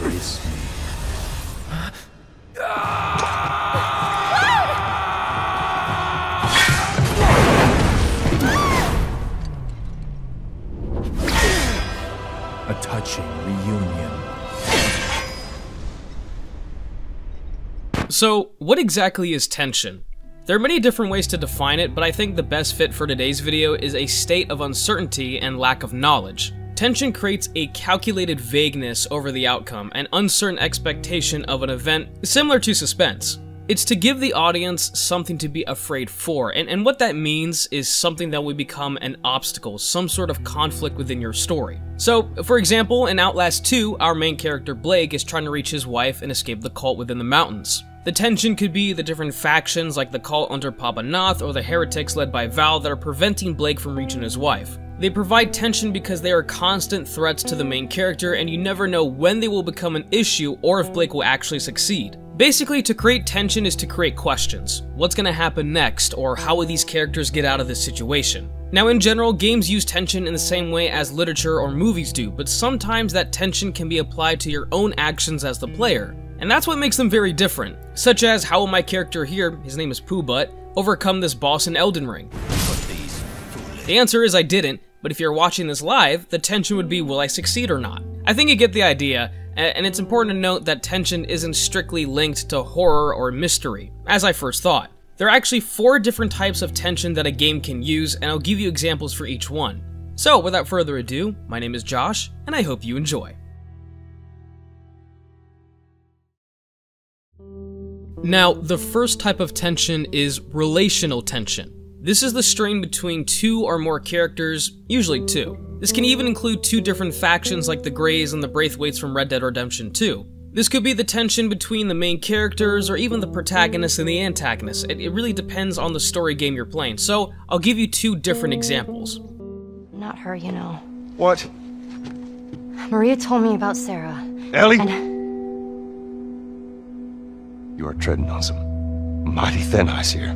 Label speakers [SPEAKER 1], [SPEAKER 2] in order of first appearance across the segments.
[SPEAKER 1] A touching reunion.
[SPEAKER 2] So, what exactly is tension? There are many different ways to define it, but I think the best fit for today's video is a state of uncertainty and lack of knowledge. Tension creates a calculated vagueness over the outcome, an uncertain expectation of an event, similar to suspense. It's to give the audience something to be afraid for, and, and what that means is something that will become an obstacle, some sort of conflict within your story. So, for example, in Outlast 2, our main character Blake is trying to reach his wife and escape the cult within the mountains. The tension could be the different factions like the cult under Papa Knoth or the heretics led by Val that are preventing Blake from reaching his wife. They provide tension because they are constant threats to the main character and you never know when they will become an issue or if Blake will actually succeed. Basically, to create tension is to create questions. What's gonna happen next, or how will these characters get out of this situation? Now, in general, games use tension in the same way as literature or movies do, but sometimes that tension can be applied to your own actions as the player. And that's what makes them very different, such as how will my character here, his name is Poohbutt, overcome this boss in Elden Ring? The answer is I didn't, but if you're watching this live, the tension would be will I succeed or not? I think you get the idea, and it's important to note that tension isn't strictly linked to horror or mystery, as I first thought. There are actually four different types of tension that a game can use, and I'll give you examples for each one. So, without further ado, my name is Josh, and I hope you enjoy. Now, the first type of tension is relational tension. This is the strain between two or more characters, usually two. This can even include two different factions like the Greys and the Braithwaites from Red Dead Redemption 2. This could be the tension between the main characters or even the protagonist and the antagonist. It, it really depends on the story game you're playing, so I'll give you two different examples.
[SPEAKER 3] Not her, you know.
[SPEAKER 4] What?
[SPEAKER 3] Maria told me about Sarah.
[SPEAKER 4] Ellie?
[SPEAKER 3] And
[SPEAKER 4] You are treading on some mighty thin ice here.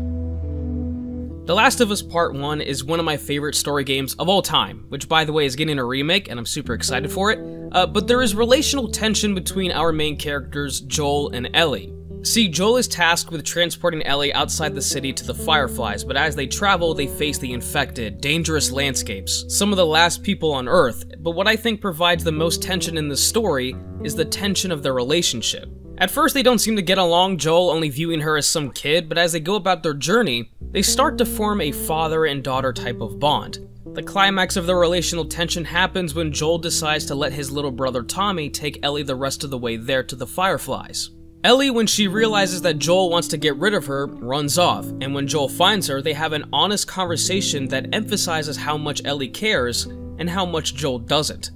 [SPEAKER 2] The Last of Us Part 1 is one of my favorite story games of all time, which by the way is getting a remake and I'm super excited for it. Uh, but there is relational tension between our main characters, Joel and Ellie. See, Joel is tasked with transporting Ellie outside the city to the Fireflies, but as they travel, they face the infected, dangerous landscapes, some of the last people on Earth. But what I think provides the most tension in this story is the tension of their relationship. At first, they don't seem to get along, Joel only viewing her as some kid, but as they go about their journey, they start to form a father and daughter type of bond. The climax of their relational tension happens when Joel decides to let his little brother Tommy take Ellie the rest of the way there to the Fireflies. Ellie, when she realizes that Joel wants to get rid of her, runs off, and when Joel finds her, they have an honest conversation that emphasizes how much Ellie cares and how much Joel doesn't.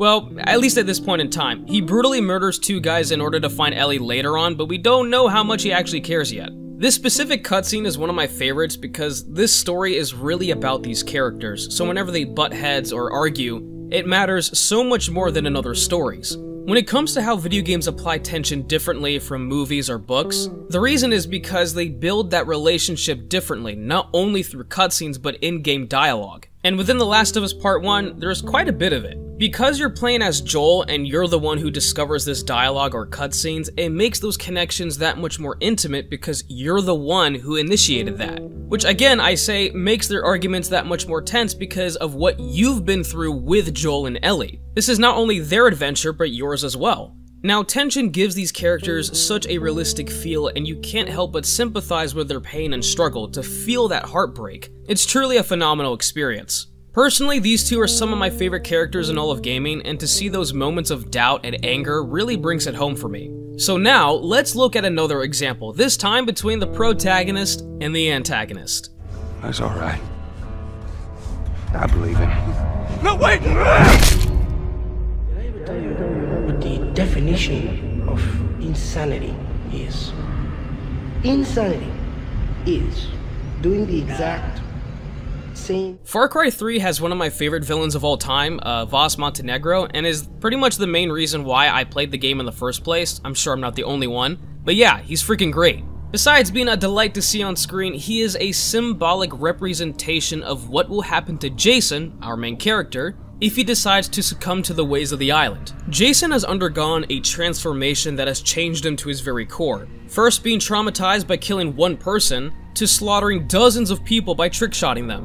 [SPEAKER 2] Well, at least at this point in time. He brutally murders two guys in order to find Ellie later on, but we don't know how much he actually cares yet. This specific cutscene is one of my favorites because this story is really about these characters, so whenever they butt heads or argue, it matters so much more than in other stories. When it comes to how video games apply tension differently from movies or books, the reason is because they build that relationship differently, not only through cutscenes but in-game dialogue. And within The Last of Us Part 1, there's quite a bit of it. Because you're playing as Joel and you're the one who discovers this dialogue or cutscenes, it makes those connections that much more intimate because you're the one who initiated that. Which again, I say, makes their arguments that much more tense because of what you've been through with Joel and Ellie. This is not only their adventure, but yours as well. Now, tension gives these characters such a realistic feel, and you can't help but sympathize with their pain and struggle to feel that heartbreak. It's truly a phenomenal experience. Personally, these two are some of my favorite characters in all of gaming, and to see those moments of doubt and anger really brings it home for me. So now, let's look at another example, this time between the protagonist and the antagonist.
[SPEAKER 4] That's all right. I believe him. No, wait!
[SPEAKER 5] Definition of insanity is. Insanity is doing the exact same.
[SPEAKER 2] Far Cry 3 has one of my favorite villains of all time, uh, Vaas Montenegro, and is pretty much the main reason why I played the game in the first place. I'm sure I'm not the only one. But yeah, he's freaking great. Besides being a delight to see on screen, he is a symbolic representation of what will happen to Jason, our main character, if he decides to succumb to the ways of the island. Jason has undergone a transformation that has changed him to his very core. First being traumatized by killing one person, to slaughtering dozens of people by trickshotting them.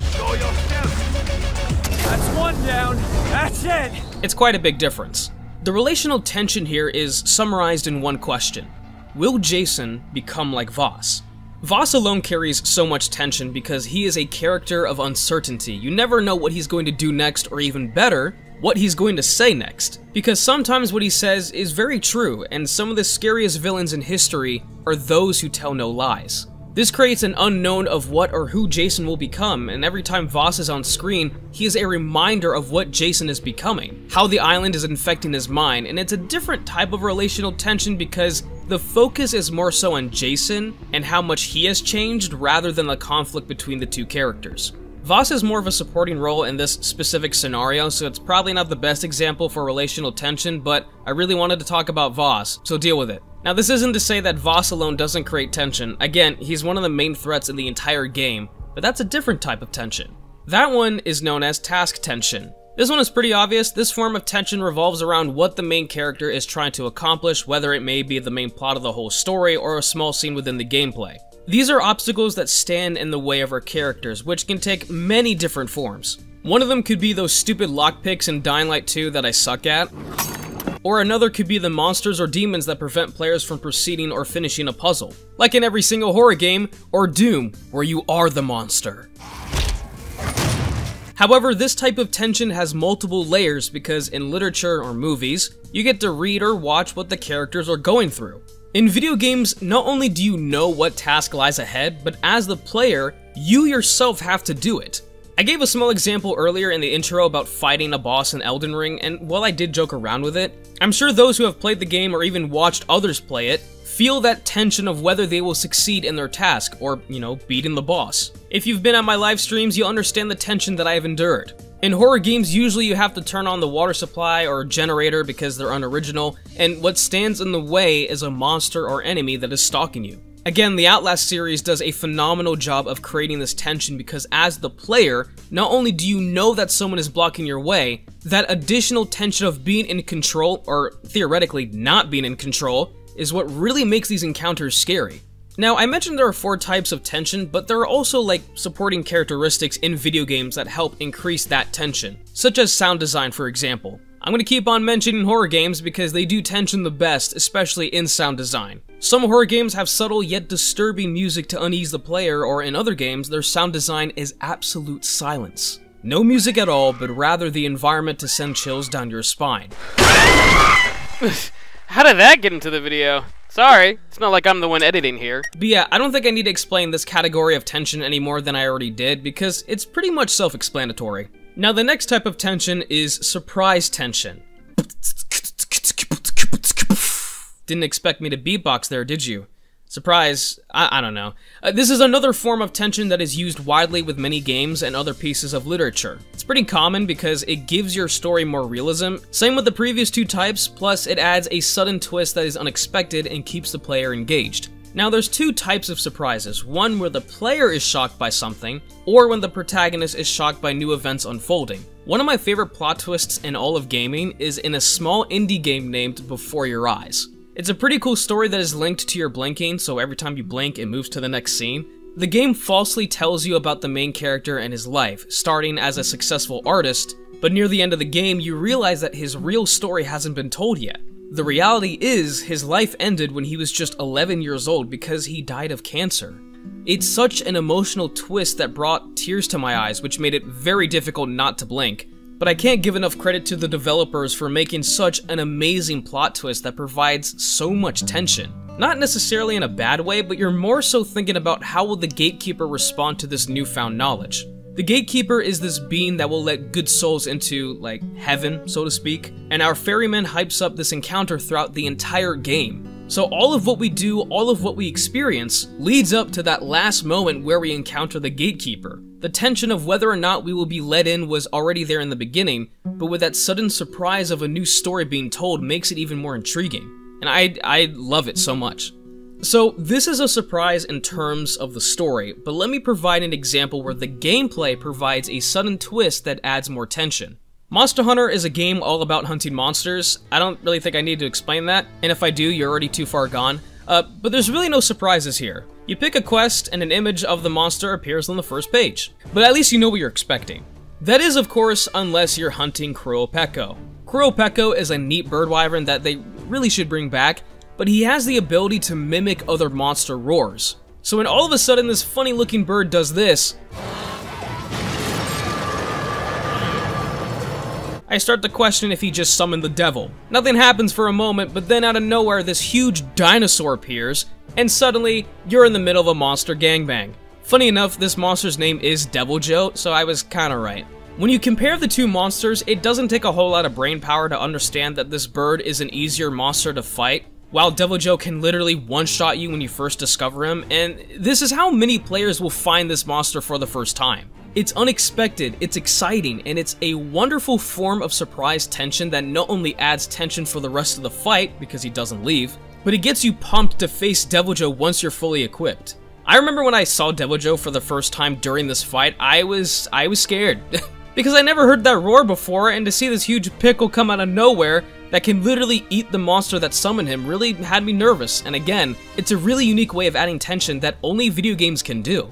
[SPEAKER 6] That's one down. That's it.
[SPEAKER 2] It's quite a big difference. The relational tension here is summarized in one question. Will Jason become like Vaas? Vaas alone carries so much tension because he is a character of uncertainty. You never know what he's going to do next, or even better, what he's going to say next. Because sometimes what he says is very true, and some of the scariest villains in history are those who tell no lies. This creates an unknown of what or who Jason will become, and every time Vaas is on screen, he is a reminder of what Jason is becoming, how the island is infecting his mind, and it's a different type of relational tension because the focus is more so on Jason and how much he has changed rather than the conflict between the two characters. Vaas has more of a supporting role in this specific scenario, so it's probably not the best example for relational tension, but I really wanted to talk about Vaas, so deal with it. Now this isn't to say that Vaas alone doesn't create tension, again, he's one of the main threats in the entire game, but that's a different type of tension. That one is known as task tension. This one is pretty obvious, this form of tension revolves around what the main character is trying to accomplish, whether it may be the main plot of the whole story or a small scene within the gameplay. These are obstacles that stand in the way of our characters, which can take many different forms. One of them could be those stupid lockpicks in Dying Light 2 that I suck at. Or another could be the monsters or demons that prevent players from proceeding or finishing a puzzle. Like in every single horror game, or Doom, where you are the monster. However, this type of tension has multiple layers because in literature or movies, you get to read or watch what the characters are going through. In video games, not only do you know what task lies ahead, but as the player, you yourself have to do it. I gave a small example earlier in the intro about fighting a boss in Elden Ring, and while I did joke around with it, I'm sure those who have played the game or even watched others play it feel that tension of whether they will succeed in their task or, you know, beating the boss. If you've been on my live streams, you'll understand the tension that I have endured. In horror games, usually you have to turn on the water supply or generator because they're unoriginal, and what stands in the way is a monster or enemy that is stalking you. Again, the Outlast series does a phenomenal job of creating this tension because as the player, not only do you know that someone is blocking your way, that additional tension of being in control, or theoretically not being in control, is what really makes these encounters scary. Now, I mentioned there are four types of tension, but there are also like supporting characteristics in video games that help increase that tension, such as sound design for example. I'm to keep on mentioning horror games because they do tension the best, especially in sound design. Some horror games have subtle yet disturbing music to unease the player, or in other games, their sound design is absolute silence. No music at all, but rather the environment to send chills down your spine.
[SPEAKER 7] How did that get into the video? Sorry, it's not like I'm the one editing here.
[SPEAKER 2] But yeah, I don't think I need to explain this category of tension any more than I already did, because it's pretty much self-explanatory. Now the next type of tension is surprise tension. Didn't expect me to beatbox there, did you? Surprise, I, I don't know. Uh, this is another form of tension that is used widely with many games and other pieces of literature. It's pretty common because it gives your story more realism, same with the previous two types, plus it adds a sudden twist that is unexpected and keeps the player engaged. Now there's two types of surprises, one where the player is shocked by something, or when the protagonist is shocked by new events unfolding. One of my favorite plot twists in all of gaming is in a small indie game named Before Your Eyes. It's a pretty cool story that is linked to your blinking, so every time you blink it moves to the next scene. The game falsely tells you about the main character and his life, starting as a successful artist, but near the end of the game you realize that his real story hasn't been told yet. The reality is, his life ended when he was just 11 years old because he died of cancer. It's such an emotional twist that brought tears to my eyes, which made it very difficult not to blink. But I can't give enough credit to the developers for making such an amazing plot twist that provides so much tension. Not necessarily in a bad way, but you're more so thinking about how will the gatekeeper respond to this newfound knowledge. The gatekeeper is this being that will let good souls into, like, heaven, so to speak, and our ferryman hypes up this encounter throughout the entire game. So all of what we do, all of what we experience, leads up to that last moment where we encounter the gatekeeper. The tension of whether or not we will be let in was already there in the beginning, but with that sudden surprise of a new story being told makes it even more intriguing. And I, I love it so much. So, this is a surprise in terms of the story, but let me provide an example where the gameplay provides a sudden twist that adds more tension. Monster Hunter is a game all about hunting monsters. I don't really think I need to explain that, and if I do, you're already too far gone. Uh, but there's really no surprises here. You pick a quest, and an image of the monster appears on the first page. But at least you know what you're expecting. That is, of course, unless you're hunting Qurupeco. Qurupeco is a neat bird wyvern that they really should bring back, but he has the ability to mimic other monster roars. So when all of a sudden this funny looking bird does this, I start to question if he just summoned the devil. Nothing happens for a moment, but then out of nowhere this huge dinosaur appears, and suddenly you're in the middle of a monster gangbang. Funny enough, this monster's name is Deviljho, so I was kinda right. When you compare the two monsters, it doesn't take a whole lot of brain power to understand that this bird is an easier monster to fight, while Deviljho can literally one-shot you when you first discover him, and this is how many players will find this monster for the first time. It's unexpected, it's exciting, and it's a wonderful form of surprise tension that not only adds tension for the rest of the fight, because he doesn't leave, but it gets you pumped to face Deviljho once you're fully equipped. I remember when I saw Deviljho for the first time during this fight, I was I was scared. because I never heard that roar before, and to see this huge pickle come out of nowhere that can literally eat the monster that summoned him really had me nervous, and again, it's a really unique way of adding tension that only video games can do.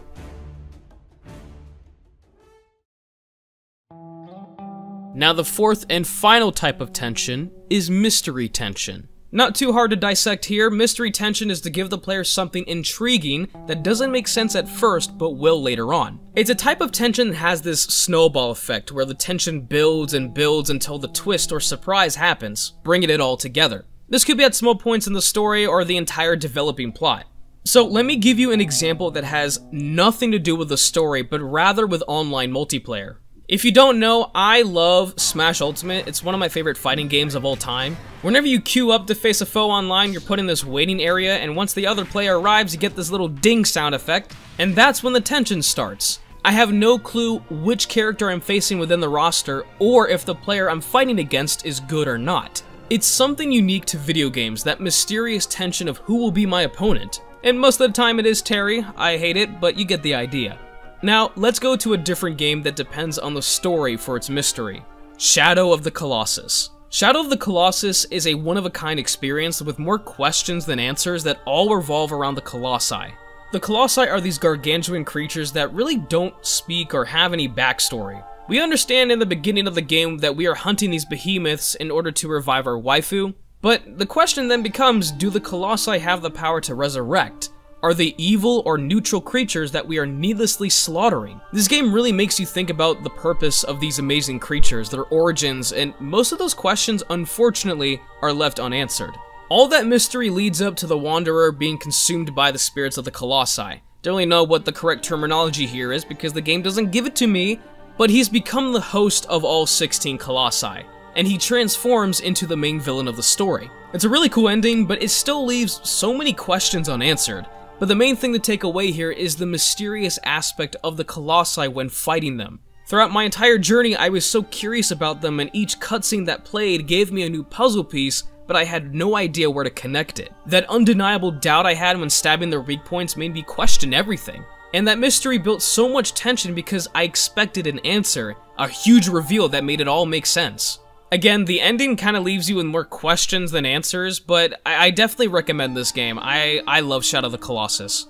[SPEAKER 2] Now the fourth and final type of tension is mystery tension. Not too hard to dissect here, mystery tension is to give the player something intriguing that doesn't make sense at first but will later on. It's a type of tension that has this snowball effect where the tension builds and builds until the twist or surprise happens, bringing it all together. This could be at small points in the story or the entire developing plot. So let me give you an example that has nothing to do with the story but rather with online multiplayer. If you don't know, I love Smash Ultimate. It's one of my favorite fighting games of all time. Whenever you queue up to face a foe online, you're put in this waiting area, and once the other player arrives, you get this little ding sound effect, and that's when the tension starts. I have no clue which character I'm facing within the roster, or if the player I'm fighting against is good or not. It's something unique to video games, that mysterious tension of who will be my opponent. And most of the time it is Terry, I hate it, but you get the idea. Now, let's go to a different game that depends on the story for its mystery. Shadow of the Colossus. Shadow of the Colossus is a one-of-a-kind experience with more questions than answers that all revolve around the Colossi. The Colossi are these gargantuan creatures that really don't speak or have any backstory. We understand in the beginning of the game that we are hunting these behemoths in order to revive our waifu, but the question then becomes, do the Colossi have the power to resurrect? Are they evil or neutral creatures that we are needlessly slaughtering? This game really makes you think about the purpose of these amazing creatures, their origins, and most of those questions, unfortunately, are left unanswered. All that mystery leads up to the Wanderer being consumed by the spirits of the Colossi. Don't really know what the correct terminology here is because the game doesn't give it to me, but he's become the host of all 16 Colossi, and he transforms into the main villain of the story. It's a really cool ending, but it still leaves so many questions unanswered. But the main thing to take away here is the mysterious aspect of the Colossi when fighting them. Throughout my entire journey, I was so curious about them and each cutscene that played gave me a new puzzle piece, but I had no idea where to connect it. That undeniable doubt I had when stabbing their weak points made me question everything. And that mystery built so much tension because I expected an answer, a huge reveal that made it all make sense. Again, the ending kind of leaves you with more questions than answers, but I, I definitely recommend this game. I, I love Shadow of the Colossus.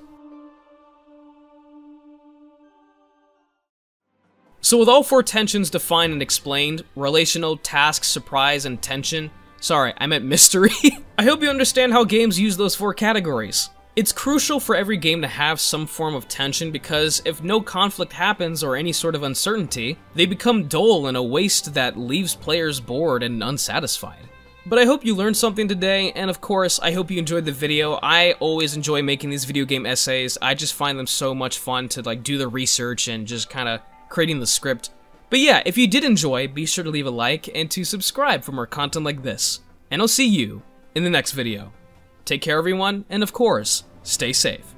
[SPEAKER 2] So with all four tensions defined and explained, relational, task, surprise, and tension, sorry, I meant mystery, I hope you understand how games use those four categories. It's crucial for every game to have some form of tension because if no conflict happens or any sort of uncertainty, they become dull and a waste that leaves players bored and unsatisfied. But I hope you learned something today, and of course, I hope you enjoyed the video. I always enjoy making these video game essays. I just find them so much fun to like do the research and just kind of creating the script. But yeah, if you did enjoy, be sure to leave a like and to subscribe for more content like this. And I'll see you in the next video. Take care everyone, and of course, stay safe.